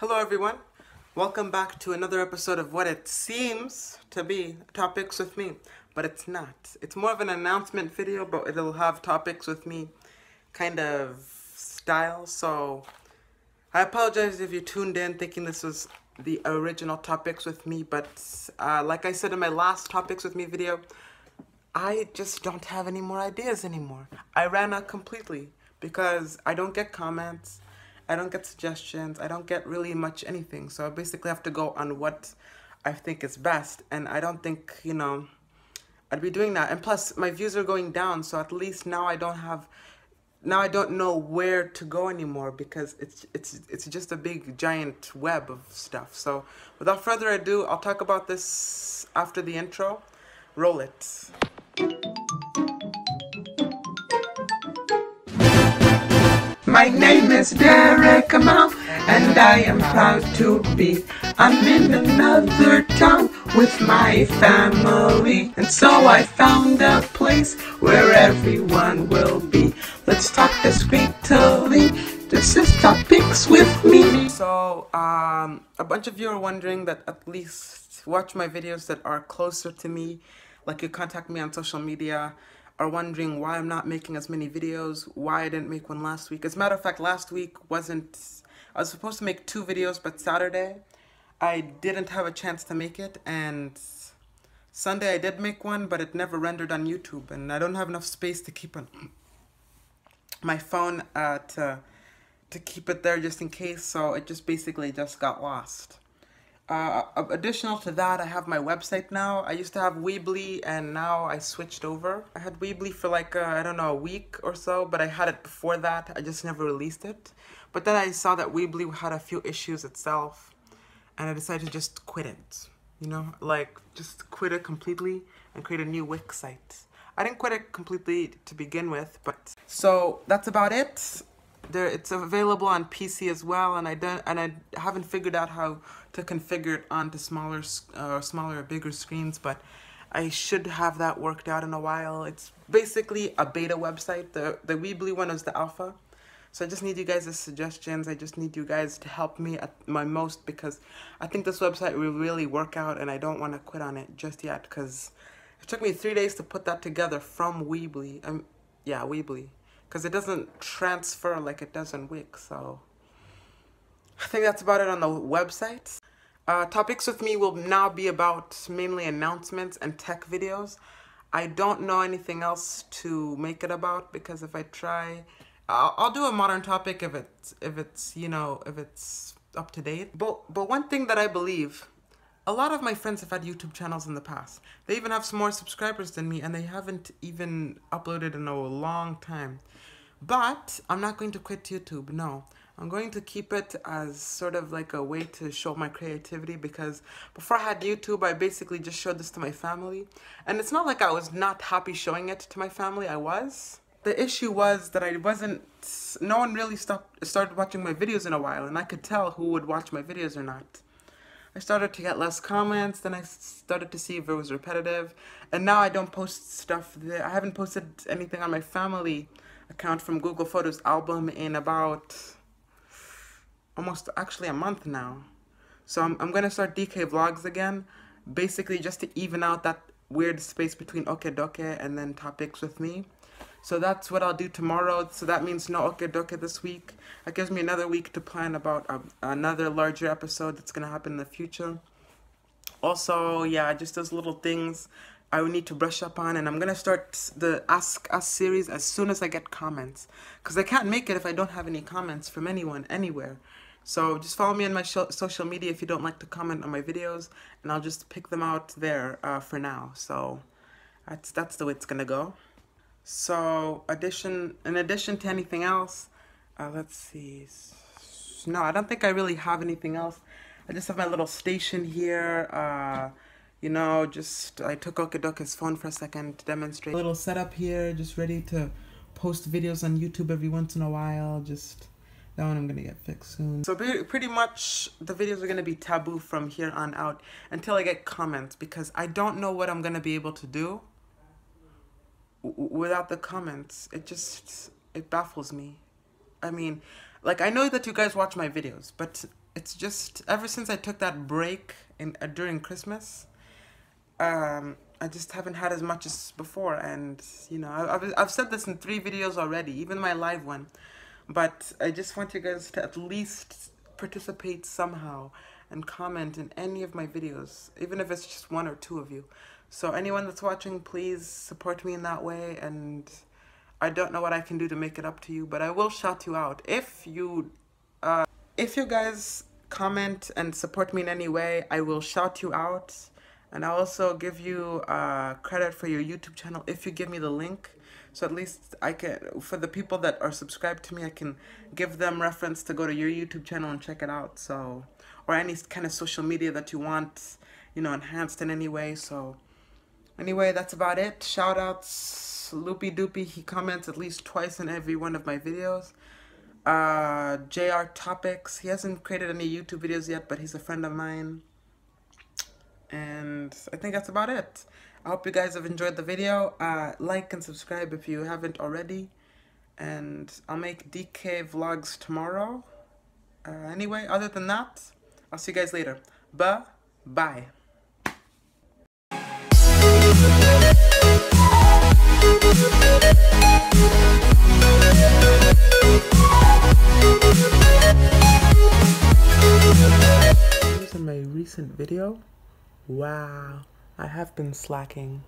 Hello, everyone. Welcome back to another episode of what it seems to be topics with me, but it's not. It's more of an announcement video, but it'll have topics with me kind of style. So I apologize if you tuned in thinking this was the original topics with me, but uh, like I said in my last topics with me video, I just don't have any more ideas anymore. I ran out completely because I don't get comments. I don't get suggestions. I don't get really much anything. So I basically have to go on what I think is best. And I don't think, you know, I'd be doing that. And plus, my views are going down. So at least now I don't have, now I don't know where to go anymore because it's, it's, it's just a big giant web of stuff. So without further ado, I'll talk about this after the intro. Roll it. My name is Derek Amal, and I am proud to be. I'm in another town with my family, and so I found a place where everyone will be. Let's talk discreetly. This is topics with me. So, um, a bunch of you are wondering that at least watch my videos that are closer to me, like you contact me on social media are wondering why I'm not making as many videos, why I didn't make one last week. As a matter of fact, last week wasn't, I was supposed to make two videos, but Saturday, I didn't have a chance to make it, and Sunday I did make one, but it never rendered on YouTube, and I don't have enough space to keep on my phone uh, to, to keep it there just in case, so it just basically just got lost. Uh, additional to that, I have my website now. I used to have Weebly and now I switched over. I had Weebly for like, uh, I don't know, a week or so, but I had it before that. I just never released it. But then I saw that Weebly had a few issues itself and I decided to just quit it. You know, like just quit it completely and create a new Wix site. I didn't quit it completely to begin with, but so that's about it there it's available on PC as well and I don't and I haven't figured out how to configure it onto smaller uh, smaller or bigger screens but I should have that worked out in a while. It's basically a beta website. The the Weebly one is the alpha. So I just need you guys' suggestions. I just need you guys to help me at my most because I think this website will really work out and I don't want to quit on it just yet because it took me three days to put that together from Weebly. Um yeah Weebly because it doesn't transfer like it does in Wix. So I think that's about it on the website. Uh, topics with me will now be about mainly announcements and tech videos. I don't know anything else to make it about because if I try, I'll, I'll do a modern topic if it's if it's you know if it's up to date. But but one thing that I believe a lot of my friends have had YouTube channels in the past. They even have some more subscribers than me and they haven't even uploaded in a long time. But I'm not going to quit YouTube, no. I'm going to keep it as sort of like a way to show my creativity because before I had YouTube, I basically just showed this to my family. And it's not like I was not happy showing it to my family, I was. The issue was that I wasn't, no one really stopped, started watching my videos in a while and I could tell who would watch my videos or not. I started to get less comments, then I started to see if it was repetitive, and now I don't post stuff, I haven't posted anything on my family account from Google Photos album in about almost actually a month now. So I'm, I'm gonna start DK vlogs again, basically just to even out that weird space between Okedoke and then topics with me. So that's what I'll do tomorrow. So that means no Okedoke this week. That gives me another week to plan about a, another larger episode that's going to happen in the future. Also, yeah, just those little things I will need to brush up on. And I'm going to start the Ask Us series as soon as I get comments. Because I can't make it if I don't have any comments from anyone, anywhere. So just follow me on my social media if you don't like to comment on my videos. And I'll just pick them out there uh, for now. So that's, that's the way it's going to go. So addition, in addition to anything else, uh, let's see. No, I don't think I really have anything else. I just have my little station here. Uh, you know, just I took Okedoke's phone for a second to demonstrate. A little setup here, just ready to post videos on YouTube every once in a while. Just that one I'm gonna get fixed soon. So pretty much the videos are gonna be taboo from here on out until I get comments because I don't know what I'm gonna be able to do without the comments. It just, it baffles me. I mean, like I know that you guys watch my videos, but it's just ever since I took that break in uh, during Christmas, um, I just haven't had as much as before, and you know I, I've I've said this in three videos already, even my live one, but I just want you guys to at least participate somehow and comment in any of my videos, even if it's just one or two of you. So anyone that's watching, please support me in that way and I don't know what I can do to make it up to you, but I will shout you out. If you, uh, if you guys comment and support me in any way, I will shout you out. And I also give you uh, credit for your YouTube channel if you give me the link. So at least I can, for the people that are subscribed to me, I can give them reference to go to your YouTube channel and check it out. So, or any kind of social media that you want, you know, enhanced in any way. So anyway, that's about it. Shout outs Loopy Doopy, he comments at least twice in every one of my videos. Uh, JR Topics, he hasn't created any YouTube videos yet, but he's a friend of mine. And I think that's about it. I hope you guys have enjoyed the video. Uh, like and subscribe if you haven't already. And I'll make DK vlogs tomorrow. Uh, anyway, other than that, I'll see you guys later. Bye-bye. In my recent video. Wow, I have been slacking.